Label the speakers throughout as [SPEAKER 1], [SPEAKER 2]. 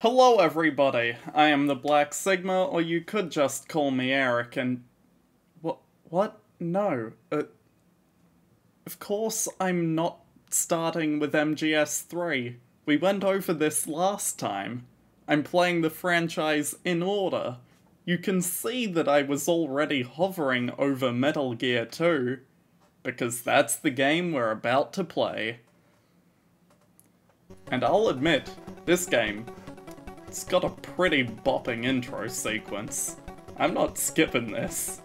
[SPEAKER 1] Hello everybody, I am the Black Sigma, or you could just call me Eric, and... What? What? No. Uh, of course I'm not starting with MGS3. We went over this last time. I'm playing the franchise in order. You can see that I was already hovering over Metal Gear 2, because that's the game we're about to play. And I'll admit, this game it's got a pretty bopping intro sequence. I'm not skipping this.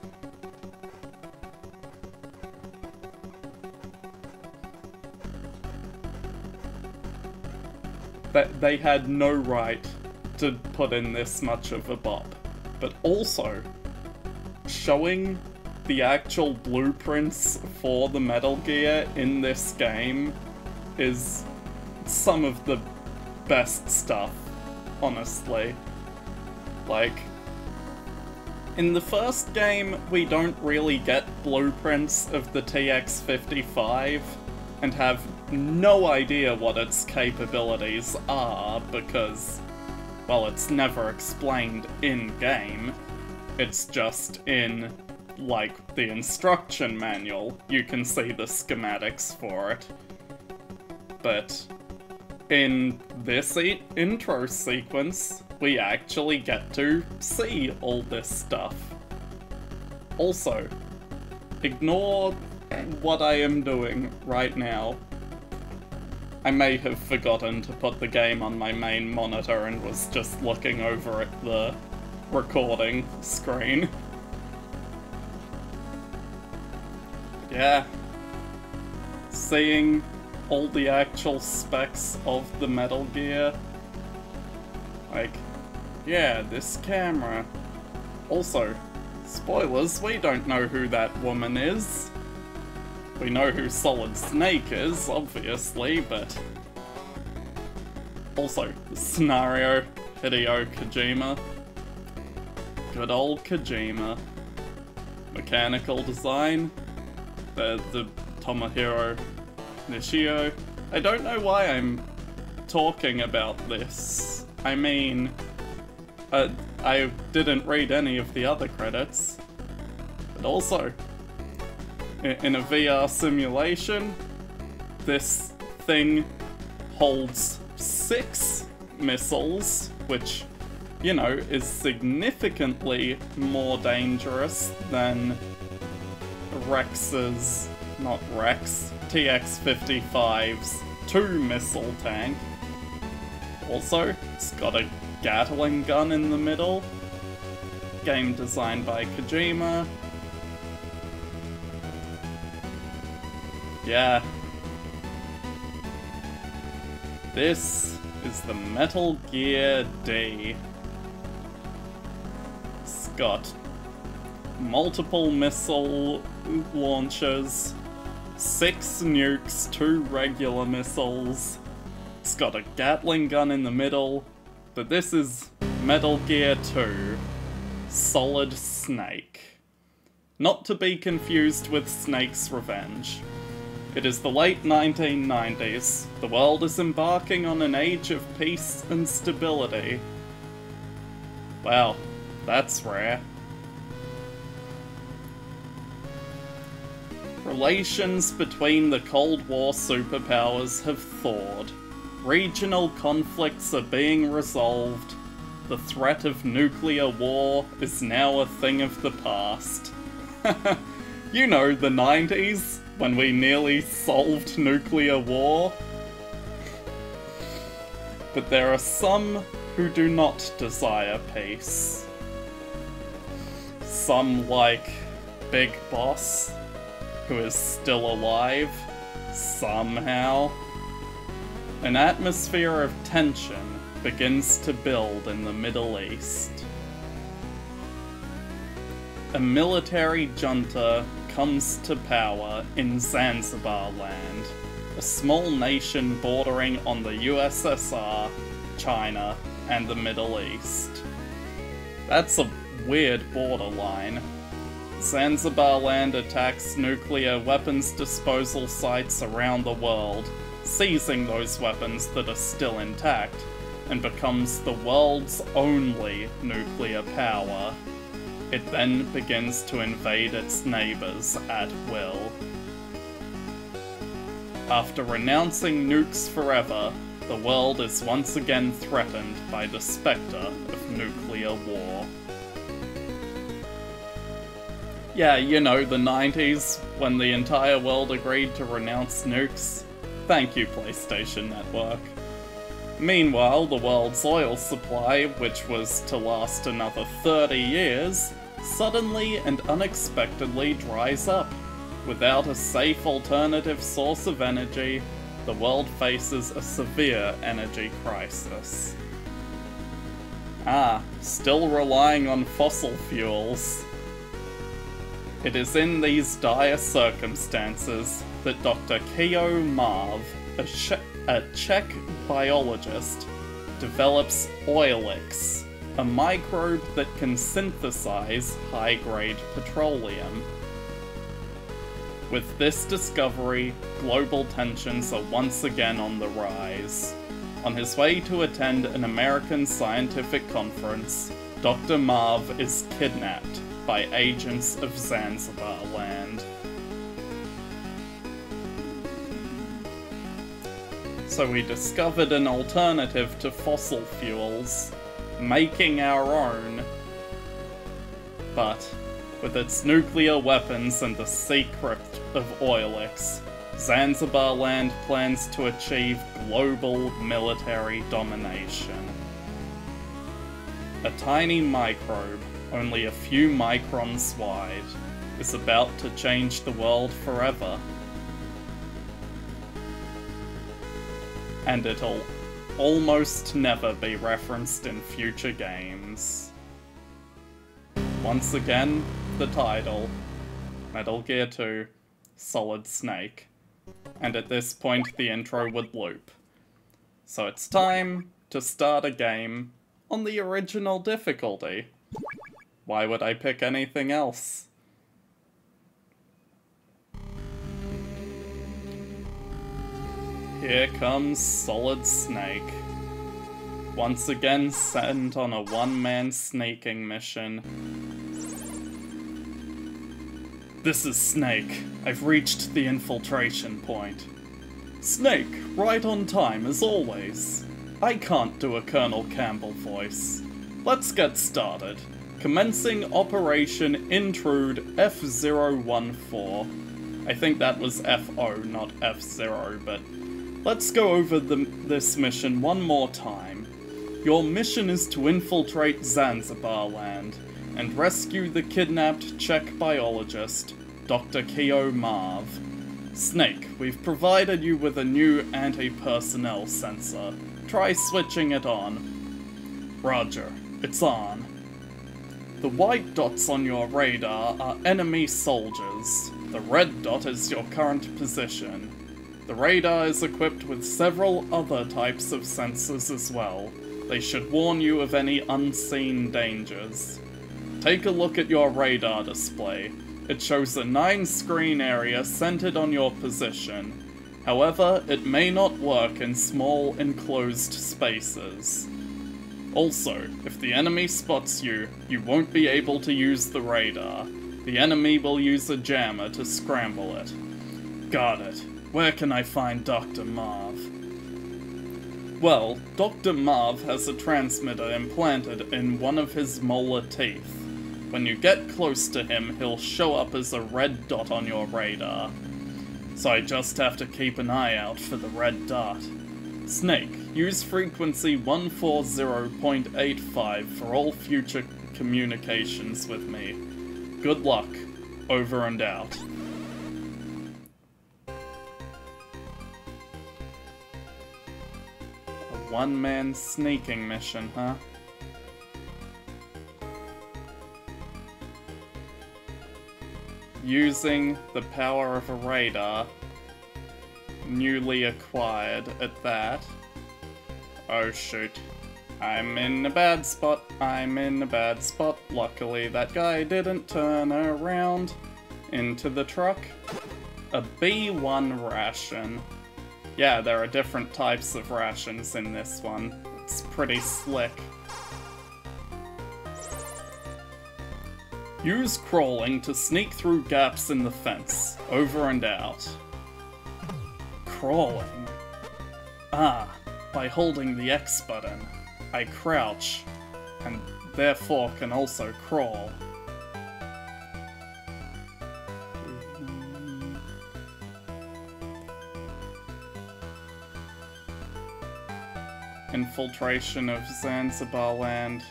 [SPEAKER 1] That they had no right to put in this much of a bop. But also, showing the actual blueprints for the Metal Gear in this game is some of the best stuff honestly. Like, in the first game, we don't really get blueprints of the TX-55 and have no idea what its capabilities are because, well, it's never explained in-game. It's just in, like, the instruction manual. You can see the schematics for it. But in this intro sequence, we actually get to see all this stuff. Also, ignore what I am doing right now. I may have forgotten to put the game on my main monitor and was just looking over at the recording screen. yeah. Seeing all the actual specs of the Metal Gear. Like, yeah, this camera. Also, spoilers, we don't know who that woman is. We know who Solid Snake is, obviously, but... Also, scenario, Hideo Kojima. Good old Kojima. Mechanical design, the, the Tomohiro Nishio. I don't know why I'm talking about this. I mean, uh, I didn't read any of the other credits. But also, in a VR simulation, this thing holds six missiles, which, you know, is significantly more dangerous than Rex's, not Rex, TX-55's two-missile tank. Also, it's got a Gatling gun in the middle. Game designed by Kojima. Yeah. This is the Metal Gear D. It's got multiple missile launchers, six nukes, two regular missiles. It's got a Gatling gun in the middle, but this is Metal Gear 2 Solid Snake. Not to be confused with Snake's Revenge. It is the late 1990s. The world is embarking on an age of peace and stability. Wow, that's rare. Relations between the Cold War superpowers have thawed. Regional conflicts are being resolved. The threat of nuclear war is now a thing of the past. you know, the 90s, when we nearly solved nuclear war. But there are some who do not desire peace. Some like Big Boss, who is still alive, somehow. An atmosphere of tension begins to build in the Middle East. A military junta comes to power in Zanzibar land, a small nation bordering on the USSR, China, and the Middle East. That's a weird borderline. Zanzibar land attacks nuclear weapons disposal sites around the world, seizing those weapons that are still intact, and becomes the world's only nuclear power. It then begins to invade its neighbors at will. After renouncing nukes forever, the world is once again threatened by the specter of nuclear war. Yeah, you know, the 90s, when the entire world agreed to renounce nukes. Thank you, PlayStation Network. Meanwhile, the world's oil supply, which was to last another 30 years, suddenly and unexpectedly dries up. Without a safe alternative source of energy, the world faces a severe energy crisis. Ah, still relying on fossil fuels. It is in these dire circumstances that Dr. Kio Marv, a, a Czech biologist, develops Oilix, a microbe that can synthesize high-grade petroleum. With this discovery, global tensions are once again on the rise. On his way to attend an American scientific conference, Dr. Marv is kidnapped by agents of Zanzibar land. So we discovered an alternative to fossil fuels, making our own. But with its nuclear weapons and the secret of Oilix, Zanzibar land plans to achieve global military domination. A tiny microbe only a few microns wide, is about to change the world forever. And it'll almost never be referenced in future games. Once again, the title, Metal Gear 2, Solid Snake. And at this point the intro would loop. So it's time to start a game on the original difficulty. Why would I pick anything else? Here comes Solid Snake. Once again sent on a one-man snaking mission. This is Snake. I've reached the infiltration point. Snake, right on time as always. I can't do a Colonel Campbell voice. Let's get started. Commencing Operation Intrude F014. I think that was FO, not F0, but let's go over the, this mission one more time. Your mission is to infiltrate Zanzibar land and rescue the kidnapped Czech biologist, Dr. Kio Marv. Snake, we've provided you with a new anti-personnel sensor. Try switching it on. Roger, it's on. The white dots on your radar are enemy soldiers. The red dot is your current position. The radar is equipped with several other types of sensors as well. They should warn you of any unseen dangers. Take a look at your radar display. It shows a 9-screen area centered on your position. However, it may not work in small enclosed spaces. Also, if the enemy spots you, you won't be able to use the radar. The enemy will use a jammer to scramble it. Got it. Where can I find Dr. Marv? Well, Dr. Marv has a transmitter implanted in one of his molar teeth. When you get close to him, he'll show up as a red dot on your radar. So I just have to keep an eye out for the red dot. Snake, use frequency 140.85 for all future communications with me. Good luck. Over and out. A one-man sneaking mission, huh? Using the power of a radar newly acquired at that. Oh shoot. I'm in a bad spot, I'm in a bad spot. Luckily that guy didn't turn around into the truck. A B1 ration. Yeah, there are different types of rations in this one. It's pretty slick. Use crawling to sneak through gaps in the fence, over and out. Crawling? Ah, by holding the X button, I crouch, and therefore can also crawl. Infiltration of Zanzibar land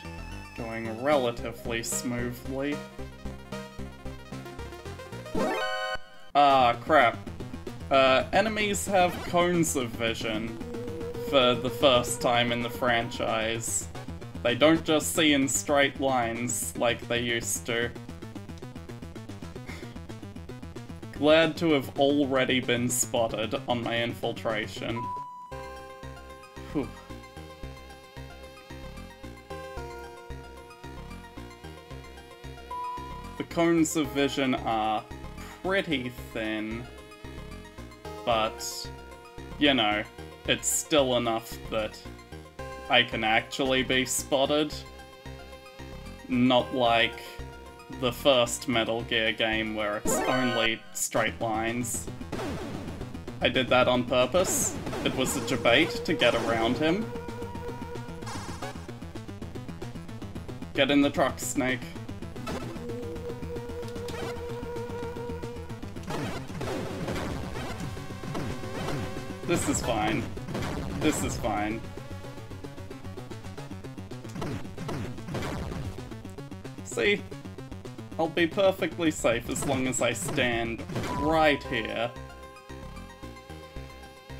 [SPEAKER 1] going relatively smoothly. Ah, crap. Uh, enemies have cones of vision for the first time in the franchise. They don't just see in straight lines like they used to. Glad to have already been spotted on my infiltration. Whew. The cones of vision are pretty thin, but, you know, it's still enough that I can actually be spotted. Not like the first Metal Gear game where it's only straight lines. I did that on purpose. It was a debate to get around him. Get in the truck, Snake. This is fine. This is fine. See? I'll be perfectly safe as long as I stand right here.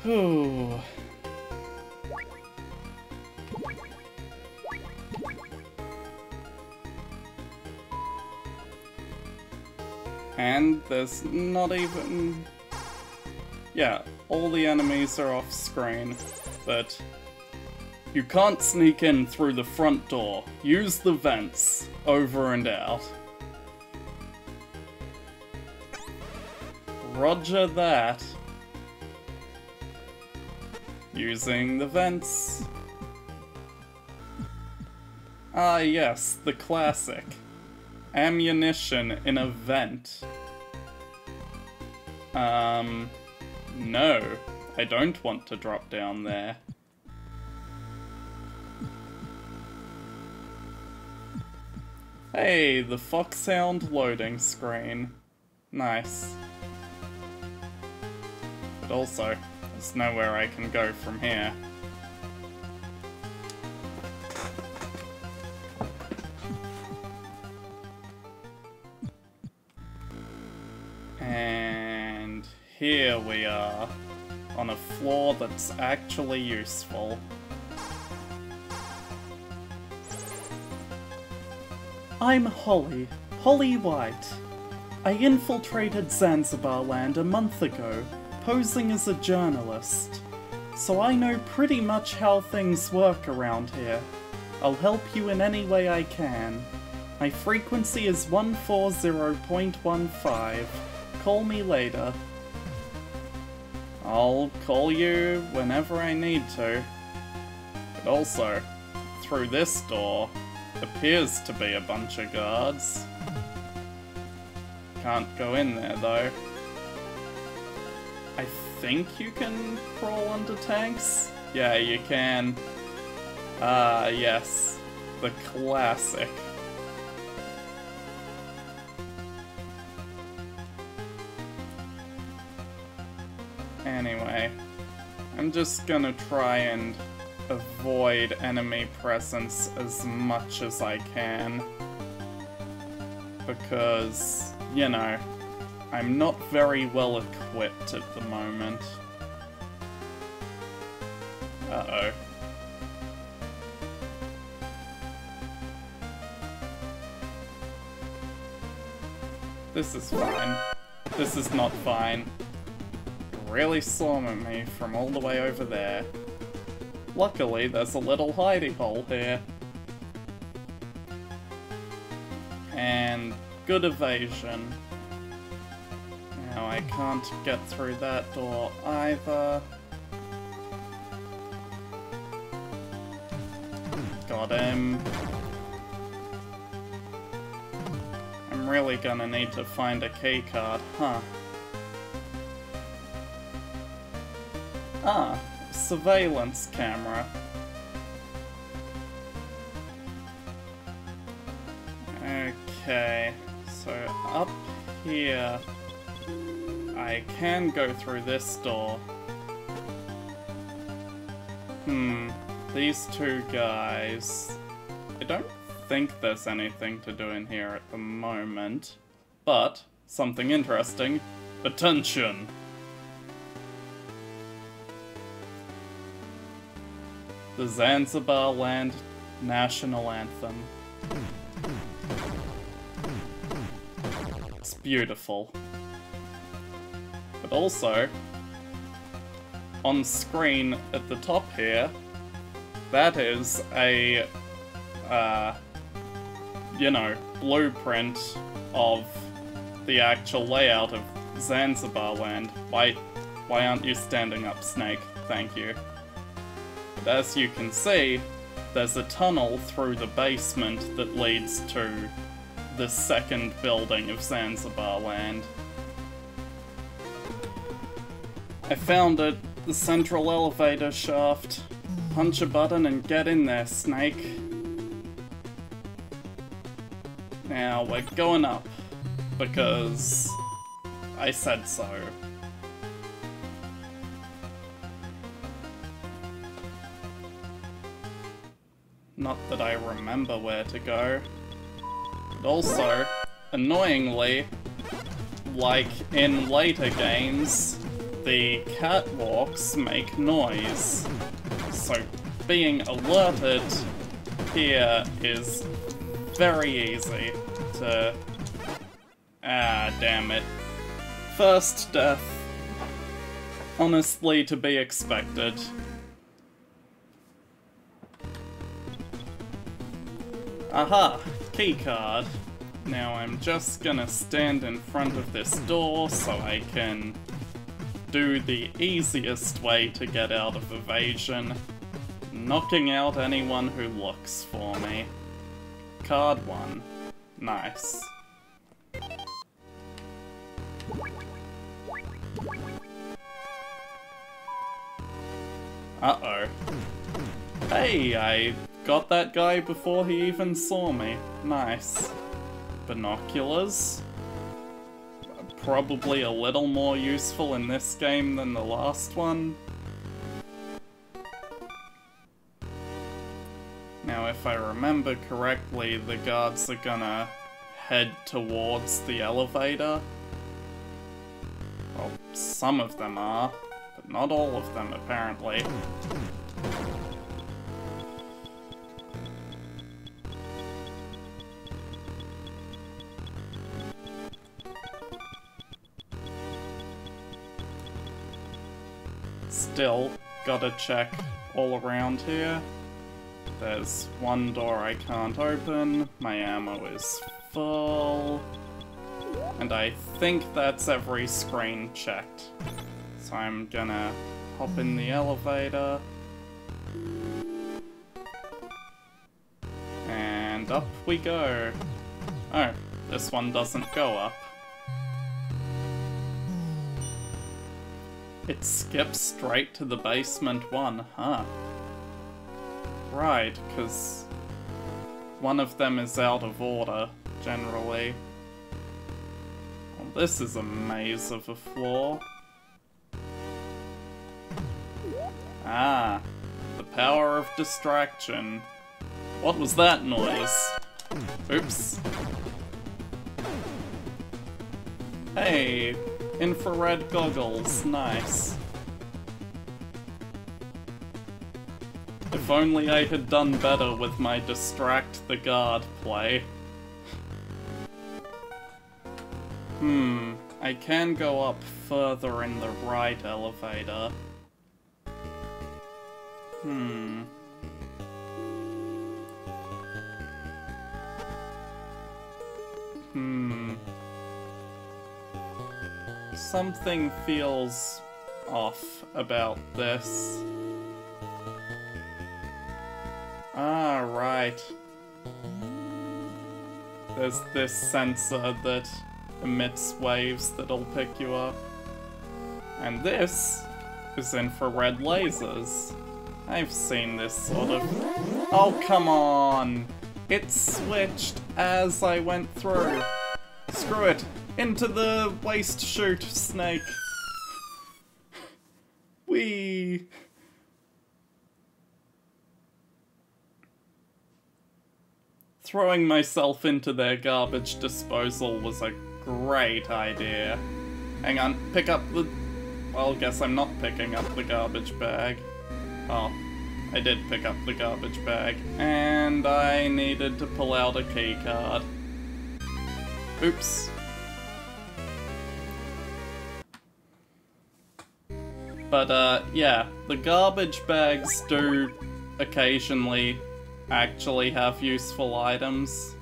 [SPEAKER 1] Whew. And there's not even... Yeah, all the enemies are off screen, but you can't sneak in through the front door. Use the vents, over and out. Roger that. Using the vents. Ah yes, the classic. Ammunition in a vent. Um... No, I don't want to drop down there. Hey, the Foxhound loading screen. Nice. But also, there's nowhere I can go from here. Here we are, on a floor that's actually useful. I'm Holly, Holly White. I infiltrated Zanzibar land a month ago, posing as a journalist. So I know pretty much how things work around here. I'll help you in any way I can. My frequency is 140.15. Call me later. I'll call you whenever I need to. But also, through this door, appears to be a bunch of guards. Can't go in there though. I think you can crawl under tanks? Yeah, you can. Ah, yes. The classic. I'm just gonna try and avoid enemy presence as much as I can. Because, you know, I'm not very well equipped at the moment. Uh-oh. This is fine. This is not fine. Really slamming me from all the way over there. Luckily, there's a little hidey hole here. And good evasion. Now I can't get through that door either. got him. I'm really gonna need to find a keycard, huh? Ah, surveillance camera. Okay, so up here, I can go through this door. Hmm, these two guys. I don't think there's anything to do in here at the moment, but something interesting. Attention! The Zanzibar Land National Anthem. It's beautiful. But also, on screen at the top here, that is a, uh, you know, blueprint of the actual layout of Zanzibar land. Why, why aren't you standing up, Snake? Thank you. But as you can see, there's a tunnel through the basement that leads to the second building of Zanzibar land. I found it, the central elevator shaft. Punch a button and get in there, Snake. Now, we're going up, because I said so. Not that I remember where to go. But also, annoyingly, like in later games, the catwalks make noise. So being alerted here is very easy to... Ah, damn it. First death. Honestly, to be expected. Aha! Keycard. Now I'm just gonna stand in front of this door so I can do the easiest way to get out of evasion. Knocking out anyone who looks for me. Card 1. Nice. Uh-oh. Hey, I got that guy before he even saw me. Nice. Binoculars? Probably a little more useful in this game than the last one. Now, if I remember correctly, the guards are gonna head towards the elevator. Well, some of them are, but not all of them, apparently. Still, gotta check all around here. There's one door I can't open, my ammo is full, and I think that's every screen checked. So I'm gonna hop in the elevator, and up we go. Oh, this one doesn't go up. It skips straight to the basement one, huh? Right, because one of them is out of order, generally. Well, this is a maze of a floor. Ah, the power of distraction. What was that noise? Oops. Hey, infrared goggles, nice. If only I had done better with my distract the guard play. Hmm, I can go up further in the right elevator. Hmm. Something feels off about this. Ah, right. There's this sensor that emits waves that'll pick you up. And this is infrared lasers. I've seen this sort of... Oh, come on! It switched as I went through. Screw it. Into the waste chute, Snake. Wee. Throwing myself into their garbage disposal was a great idea. Hang on, pick up the... Well, guess I'm not picking up the garbage bag. Oh, I did pick up the garbage bag. And I needed to pull out a key card. Oops. But, uh, yeah, the garbage bags do occasionally actually have useful items.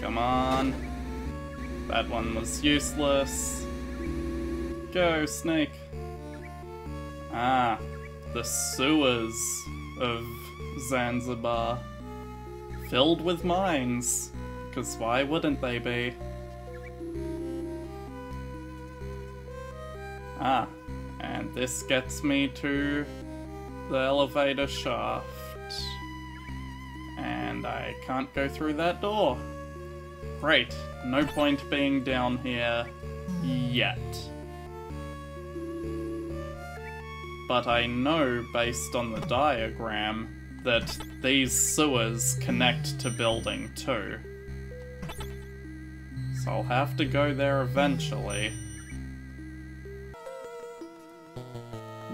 [SPEAKER 1] Come on. That one was useless. Go, snake. Ah, the sewers of Zanzibar. Filled with mines. Because why wouldn't they be? Ah, and this gets me to the elevator shaft. And I can't go through that door. Great, no point being down here yet. But I know based on the diagram that these sewers connect to building 2. So I'll have to go there eventually.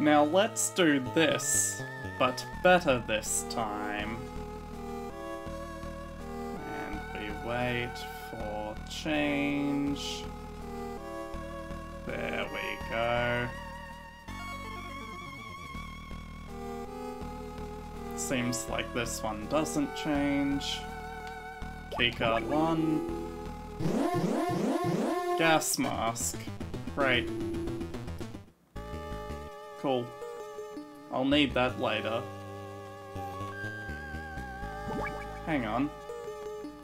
[SPEAKER 1] Now let's do this, but better this time. And we wait for change. There we go. Seems like this one doesn't change. Keycard 1. Gas mask. Great. Cool. I'll need that later. Hang on.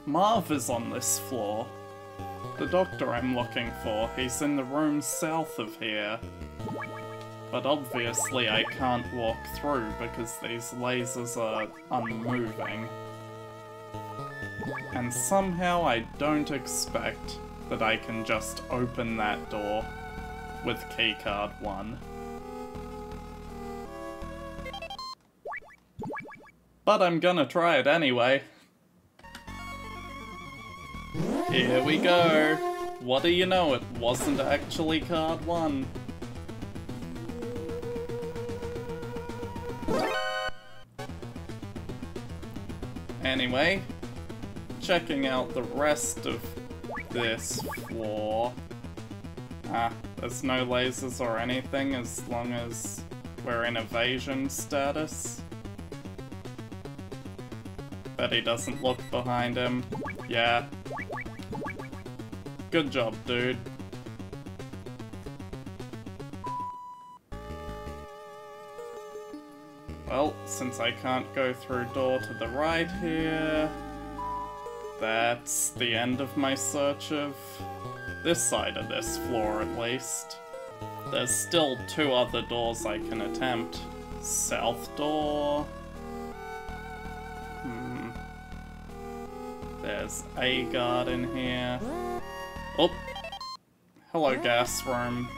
[SPEAKER 1] Marv is on this floor. The doctor I'm looking for, he's in the room south of here. But obviously I can't walk through because these lasers are unmoving. And somehow I don't expect that I can just open that door with keycard 1. But I'm gonna try it anyway. Here we go. What do you know, it wasn't actually card 1. Anyway, checking out the rest of this floor. Ah, there's no lasers or anything as long as we're in evasion status. Bet he doesn't look behind him. Yeah. Good job, dude. Well, since I can't go through door to the right here, that's the end of my search of this side of this floor at least. There's still two other doors I can attempt. South door, There's a guard in here. Oh! Hello, gas room.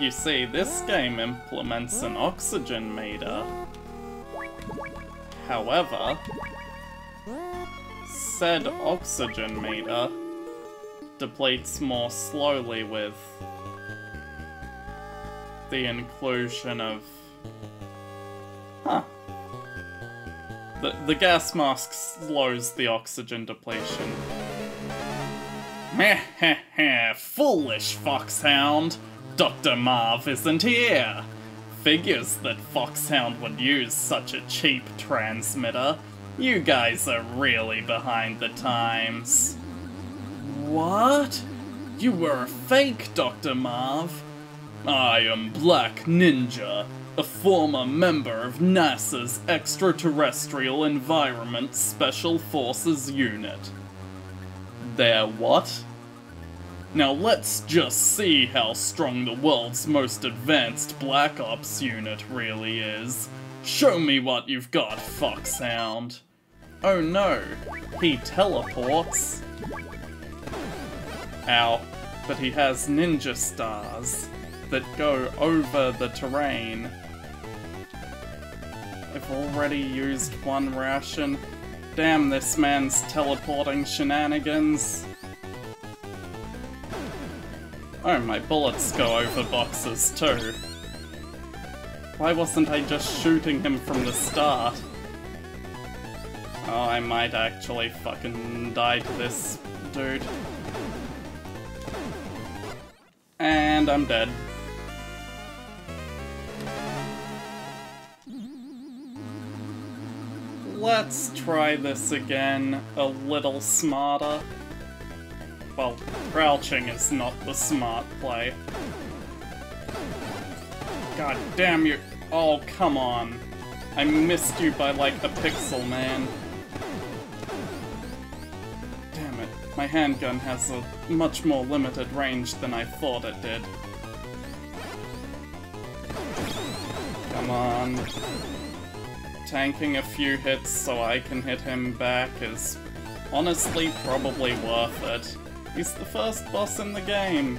[SPEAKER 1] You see, this game implements an oxygen meter. However, said oxygen meter depletes more slowly with the inclusion of... Huh. The, the gas mask slows the oxygen depletion. Meh heh heh, foolish foxhound! Dr. Marv isn't here! Figures that Foxhound would use such a cheap transmitter. You guys are really behind the times. What? You were a fake, Dr. Marv? I am Black Ninja, a former member of NASA's Extraterrestrial Environment Special Forces Unit. There what? Now let's just see how strong the world's most advanced Black Ops unit really is. Show me what you've got, Foxhound. Oh no, he teleports. Ow, but he has ninja stars that go over the terrain. I've already used one ration. Damn this man's teleporting shenanigans. Oh, my bullets go over boxes too. Why wasn't I just shooting him from the start? Oh, I might actually fucking die to this dude. And I'm dead. Let's try this again a little smarter. Well, crouching is not the smart play. God damn you. Oh, come on. I missed you by like a pixel, man. Damn it. My handgun has a much more limited range than I thought it did. Come on. Tanking a few hits so I can hit him back is honestly probably worth it. He's the first boss in the game.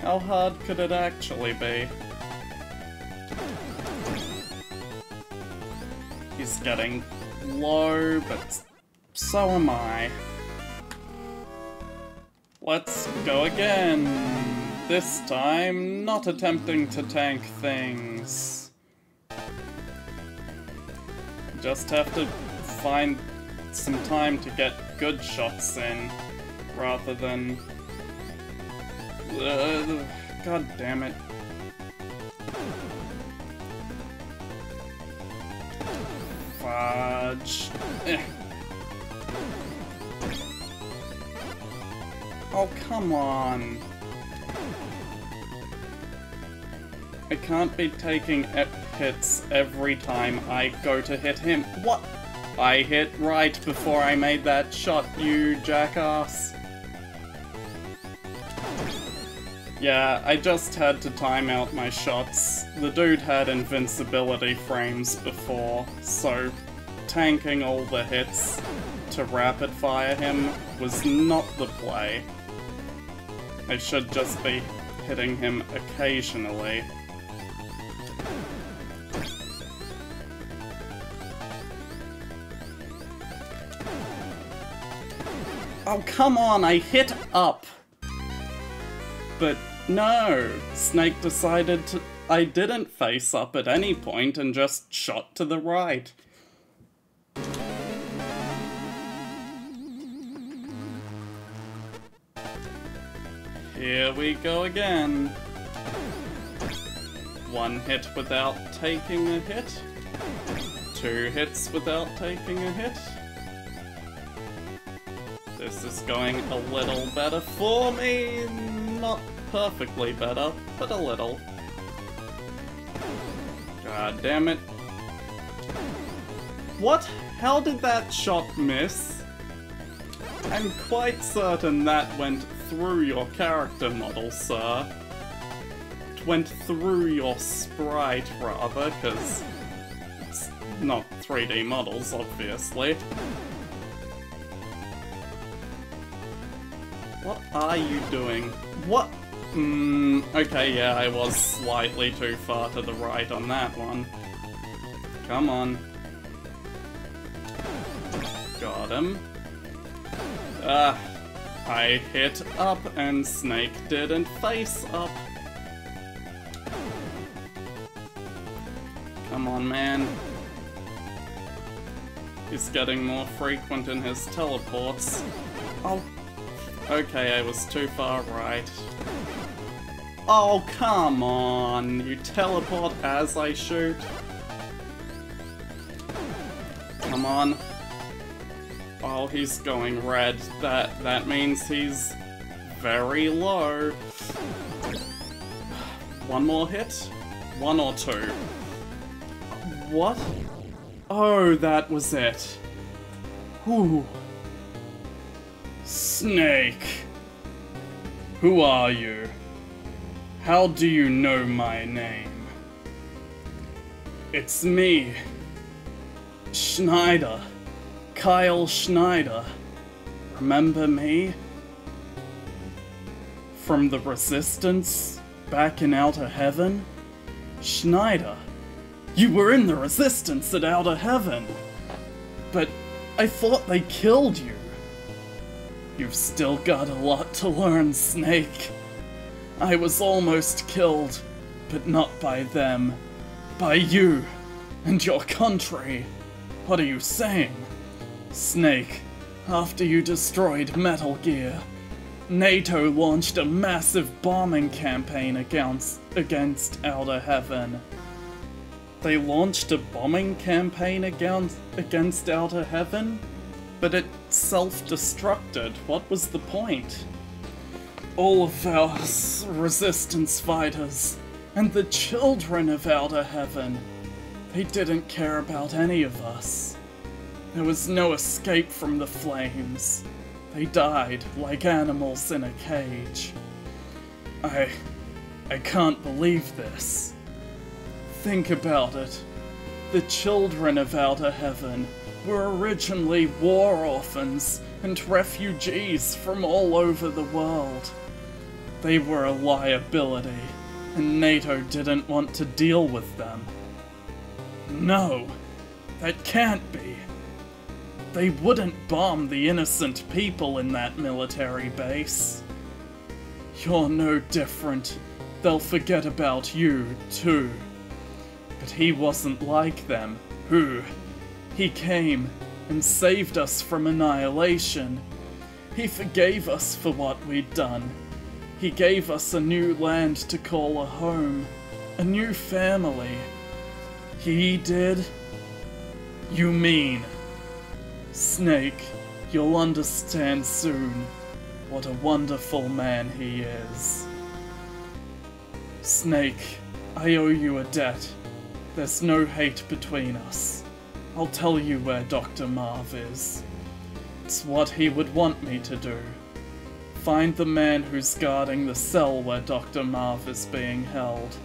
[SPEAKER 1] How hard could it actually be? He's getting low, but so am I. Let's go again. This time, not attempting to tank things. Just have to find some time to get good shots in rather than... Uh, God damn it. Fudge. Eh. Oh, come on. I can't be taking hits every time I go to hit him. What? I hit right before I made that shot, you jackass. Yeah, I just had to time out my shots. The dude had invincibility frames before, so tanking all the hits to rapid fire him was not the play. I should just be hitting him occasionally. Oh, come on, I hit up! But no, Snake decided to... I didn't face up at any point and just shot to the right. Here we go again. One hit without taking a hit. Two hits without taking a hit. This is going a little better for me. Not perfectly better, but a little. God damn it. What? How did that shot miss? I'm quite certain that went through your character model, sir. It went through your sprite, rather, because it's not 3D models, obviously. What are you doing? What? Hmm, okay, yeah, I was slightly too far to the right on that one. Come on. Got him. Ah, I hit up and Snake didn't face up. Come on, man. He's getting more frequent in his teleports. Oh, okay, I was too far right. Oh, come on! You teleport as I shoot? Come on. Oh, he's going red. That that means he's very low. One more hit? One or two? What? Oh, that was it. Whew. Snake. Who are you? How do you know my name? It's me. Schneider. Kyle Schneider. Remember me? From the Resistance? Back in Outer Heaven? Schneider. You were in the Resistance at Outer Heaven. But I thought they killed you. You've still got a lot to learn, Snake. I was almost killed, but not by them. By you and your country. What are you saying? Snake, after you destroyed Metal Gear, NATO launched a massive bombing campaign against, against Outer Heaven. They launched a bombing campaign against, against Outer Heaven? But it self-destructed. What was the point? All of our resistance fighters, and the children of Outer Heaven, they didn't care about any of us. There was no escape from the flames. They died like animals in a cage. I... I can't believe this. Think about it. The children of Outer Heaven were originally war orphans and refugees from all over the world. They were a liability, and NATO didn't want to deal with them. No, that can't be. They wouldn't bomb the innocent people in that military base. You're no different. They'll forget about you, too. But he wasn't like them. Who? He came and saved us from annihilation. He forgave us for what we'd done. He gave us a new land to call a home, a new family. He did? You mean? Snake, you'll understand soon what a wonderful man he is. Snake, I owe you a debt. There's no hate between us. I'll tell you where Dr. Marv is. It's what he would want me to do. Find the man who's guarding the cell where Dr. Marv is being held.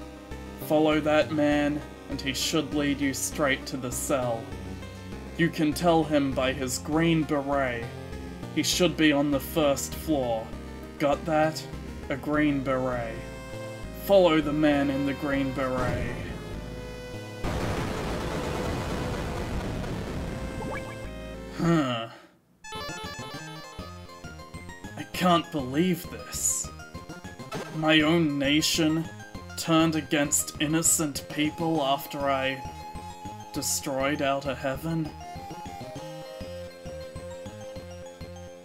[SPEAKER 1] Follow that man, and he should lead you straight to the cell. You can tell him by his green beret. He should be on the first floor. Got that? A green beret. Follow the man in the green beret. Huh. I can't believe this. My own nation turned against innocent people after I destroyed Outer Heaven?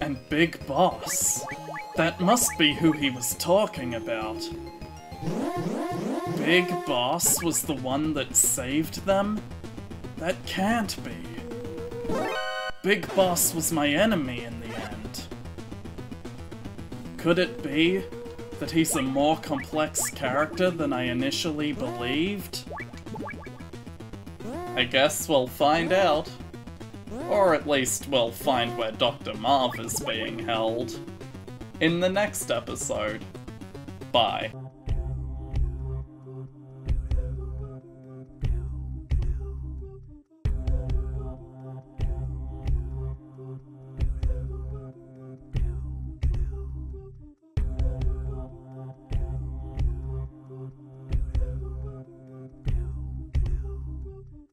[SPEAKER 1] And Big Boss. That must be who he was talking about. Big Boss was the one that saved them? That can't be. Big Boss was my enemy in the end. Could it be that he's a more complex character than I initially believed? I guess we'll find out. Or at least we'll find where Dr. Marv is being held. In the next episode. Bye.